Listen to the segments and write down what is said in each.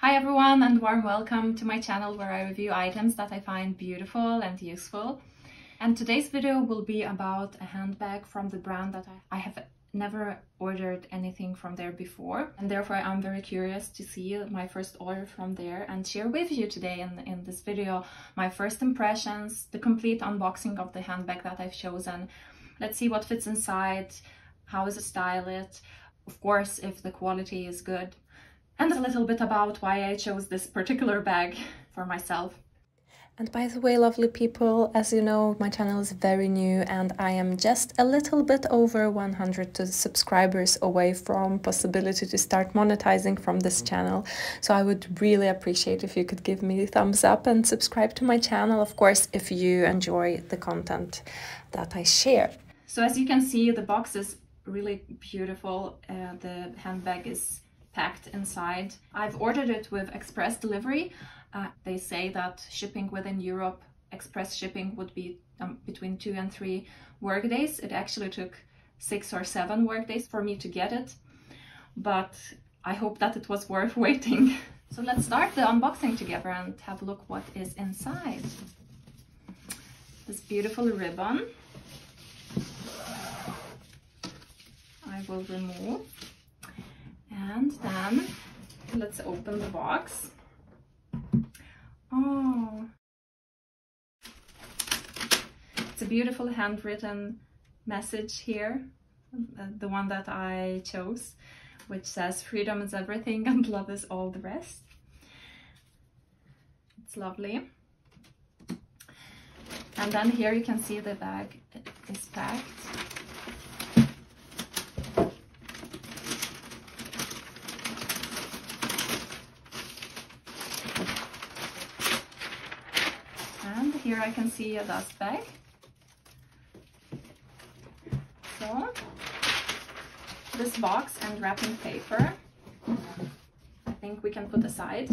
Hi everyone and warm welcome to my channel where I review items that I find beautiful and useful. And today's video will be about a handbag from the brand that I, have never ordered anything from there before and therefore I'm very curious to see my first order from there and share with you today in, in this video my first impressions, the complete unboxing of the handbag that I've chosen. Let's see what fits inside, how is it styled, of course if the quality is good and a little bit about why I chose this particular bag for myself. And by the way, lovely people, as you know, my channel is very new and I am just a little bit over 100 subscribers away from possibility to start monetizing from this channel. So I would really appreciate if you could give me a thumbs up and subscribe to my channel, of course, if you enjoy the content that I share. So as you can see, the box is really beautiful. Uh, the handbag is packed inside. I've ordered it with express delivery. Uh, they say that shipping within Europe, express shipping would be um, between two and three work days. It actually took six or seven work days for me to get it, but I hope that it was worth waiting. so let's start the unboxing together and have a look what is inside. This beautiful ribbon. I will remove and then let's open the box. Oh, it's a beautiful handwritten message here, uh, the one that I chose, which says freedom is everything and love is all the rest. It's lovely. And then here you can see the bag is packed here I can see a dust bag. So this box and wrapping paper, I think we can put aside.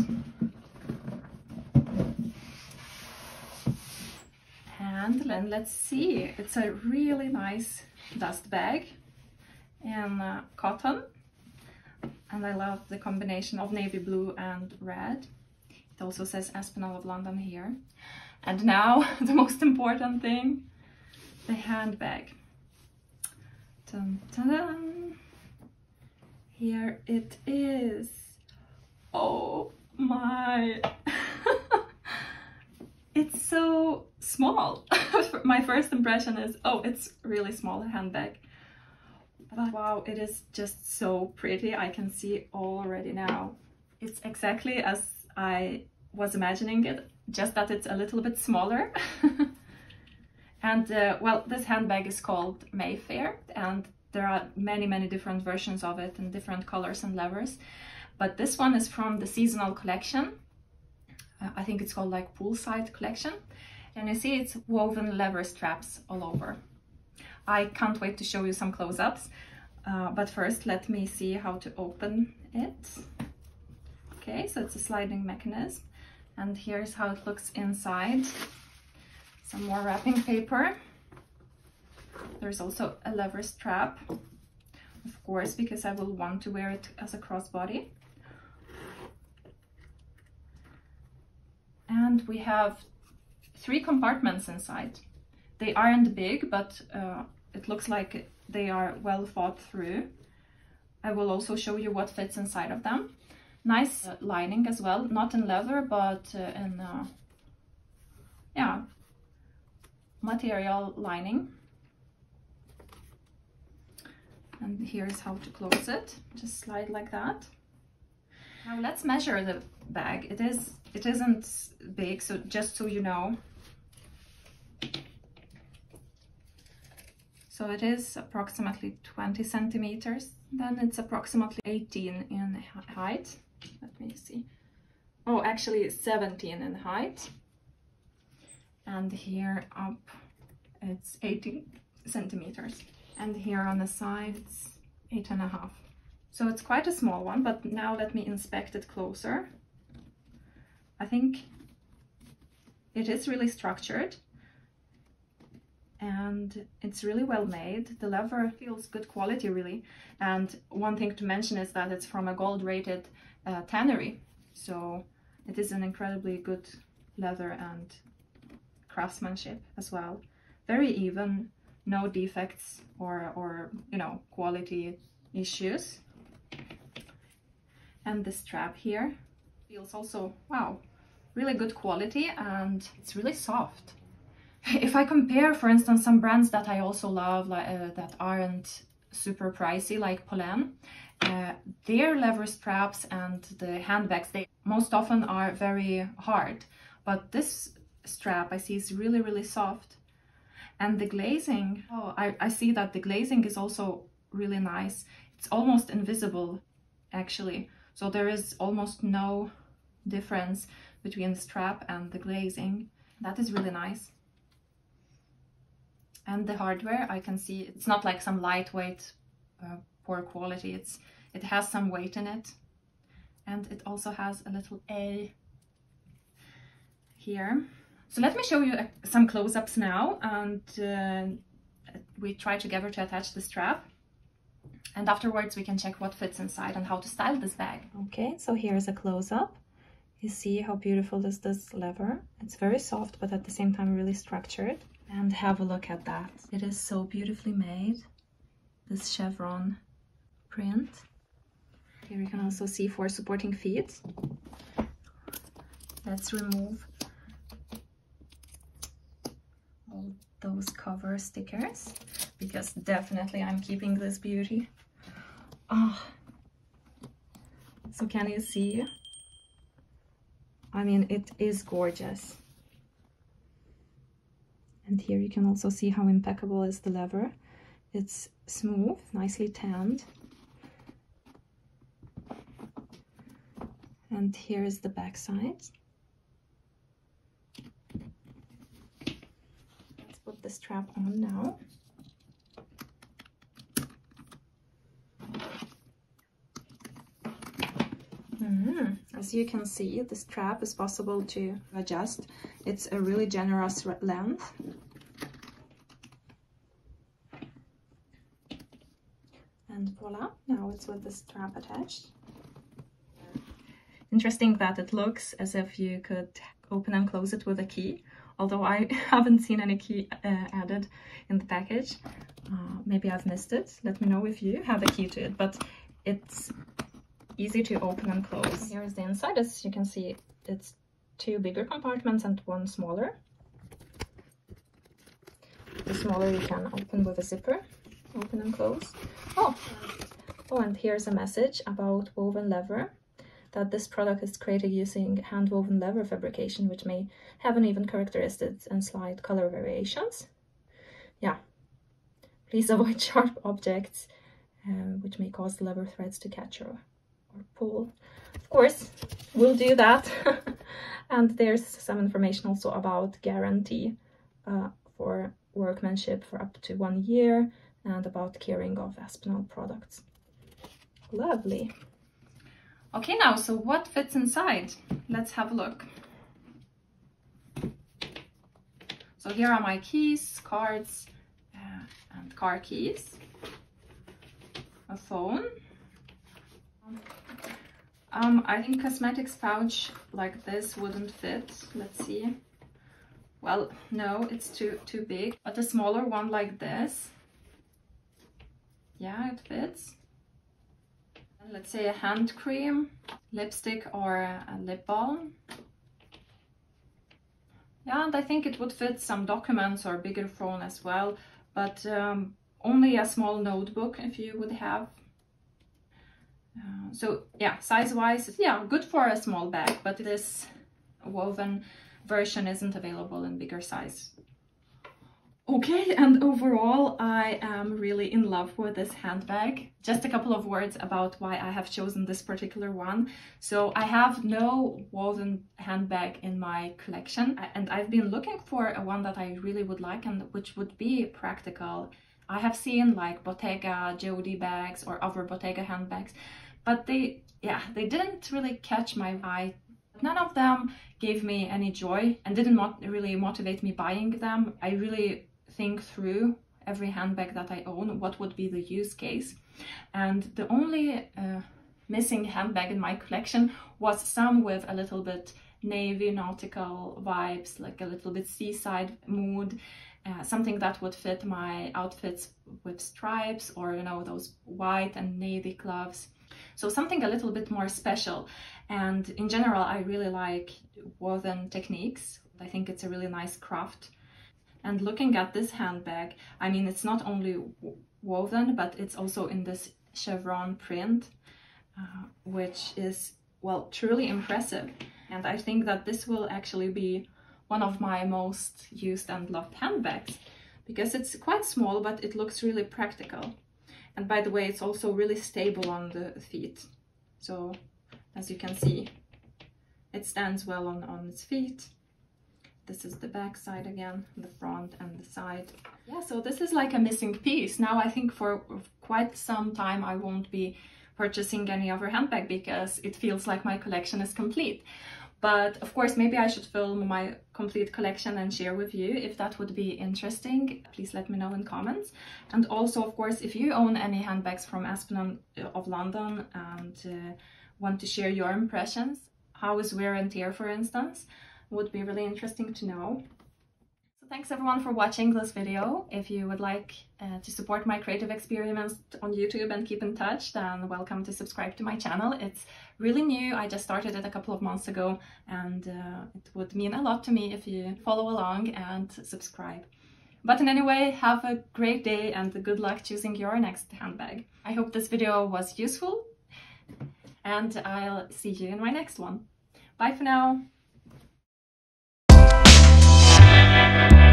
And then let's see, it's a really nice dust bag in uh, cotton. And I love the combination of navy blue and red. It also says Aspinal of London here. And now the most important thing, the handbag. Dun, dun, dun. Here it is. Oh my. it's so small. my first impression is, oh, it's really small handbag. But wow, it is just so pretty. I can see already now. It's exactly as I was imagining it just that it's a little bit smaller. and uh, well, this handbag is called Mayfair and there are many, many different versions of it in different colors and levers. But this one is from the seasonal collection. Uh, I think it's called like poolside collection. And you see it's woven lever straps all over. I can't wait to show you some close-ups. Uh, but first, let me see how to open it. Okay, so it's a sliding mechanism and here's how it looks inside. Some more wrapping paper. There's also a lever strap of course because I will want to wear it as a crossbody. And we have three compartments inside. They aren't big but uh, it looks like they are well thought through. I will also show you what fits inside of them Nice uh, lining as well, not in leather, but uh, in, uh, yeah, material lining. And here's how to close it. Just slide like that. Now let's measure the bag. It is, it isn't big, so just so you know. So it is approximately 20 centimeters. Then it's approximately 18 in height let me see. Oh actually 17 in height. And here up it's 18 centimeters. And here on the side it's eight and a half. So it's quite a small one but now let me inspect it closer. I think it is really structured. And it's really well made. The leather feels good quality really. And one thing to mention is that it's from a gold rated uh, tannery. So it is an incredibly good leather and craftsmanship as well. Very even, no defects or, or you know, quality issues. And the strap here feels also, wow, really good quality and it's really soft. If I compare, for instance, some brands that I also love like, uh, that aren't super pricey like Polène, uh, their leather straps and the handbags, they most often are very hard. But this strap I see is really, really soft. And the glazing, oh, I, I see that the glazing is also really nice. It's almost invisible, actually. So there is almost no difference between the strap and the glazing. That is really nice. And the hardware, I can see it's not like some lightweight, uh, poor quality. It's It has some weight in it. And it also has a little A here. So let me show you uh, some close-ups now and uh, we try together to attach the strap and afterwards we can check what fits inside and how to style this bag. Okay, so here's a close-up. You see how beautiful is this leather? It's very soft, but at the same time really structured. And have a look at that. It is so beautifully made, this chevron print. Here you can also see four supporting feet. Let's remove all those cover stickers because definitely I'm keeping this beauty. Oh. So can you see? I mean, it is gorgeous. And here you can also see how impeccable is the leather. It's smooth, nicely tanned. And here is the back side. Let's put the strap on now. Mm As you can see, the strap is possible to adjust. It's a really generous length. And voila, now it's with the strap attached. Interesting that it looks as if you could open and close it with a key, although I haven't seen any key uh, added in the package. Uh, maybe I've missed it. Let me know if you have a key to it, but it's easy to open and close. Here is the inside. As you can see, it's two bigger compartments and one smaller. The smaller you can open with a zipper, open and close. Oh, oh, and here's a message about woven leather that this product is created using hand-woven leather fabrication, which may have uneven characteristics and slight color variations. Yeah, please avoid sharp objects, um, which may cause the leather threads to catch or, or pull. Of course, we'll do that. and there's some information also about guarantee uh, for workmanship for up to one year and about caring of Aspinal products. Lovely. Okay, now, so what fits inside? Let's have a look. So here are my keys, cards, uh, and car keys. A phone. Um, I think cosmetics pouch like this wouldn't fit. Let's see. Well, no, it's too, too big. But a smaller one like this. Yeah, it fits let's say a hand cream, lipstick or a lip balm. Yeah, and I think it would fit some documents or bigger phone as well, but um, only a small notebook if you would have. Uh, so yeah, size-wise, yeah, good for a small bag, but this woven version isn't available in bigger size. Okay, and overall I am really in love with this handbag. Just a couple of words about why I have chosen this particular one. So I have no woven handbag in my collection and I've been looking for a one that I really would like and which would be practical. I have seen like Bottega, Jodie bags or other Bottega handbags, but they, yeah, they didn't really catch my eye none of them gave me any joy and didn't mo really motivate me buying them. I really think through every handbag that I own, what would be the use case. And the only uh, missing handbag in my collection was some with a little bit navy nautical vibes, like a little bit seaside mood, uh, something that would fit my outfits with stripes or you know those white and navy gloves. So something a little bit more special. And in general, I really like woven techniques. I think it's a really nice craft. And looking at this handbag, I mean, it's not only woven, but it's also in this chevron print, uh, which is, well, truly impressive. And I think that this will actually be one of my most used and loved handbags because it's quite small, but it looks really practical. And by the way, it's also really stable on the feet. So as you can see, it stands well on, on its feet. This is the back side again, the front and the side. Yeah, so this is like a missing piece. Now I think for quite some time I won't be purchasing any other handbag because it feels like my collection is complete. But of course, maybe I should film my complete collection and share with you if that would be interesting. Please let me know in comments. And also, of course, if you own any handbags from Aspinal of London and uh, want to share your impressions, how is wear and tear, for instance, would be really interesting to know. So thanks everyone for watching this video. If you would like uh, to support my creative experiments on YouTube and keep in touch, then welcome to subscribe to my channel. It's really new. I just started it a couple of months ago and uh, it would mean a lot to me if you follow along and subscribe. But in any way, have a great day and good luck choosing your next handbag. I hope this video was useful and I'll see you in my next one. Bye for now! Thank you.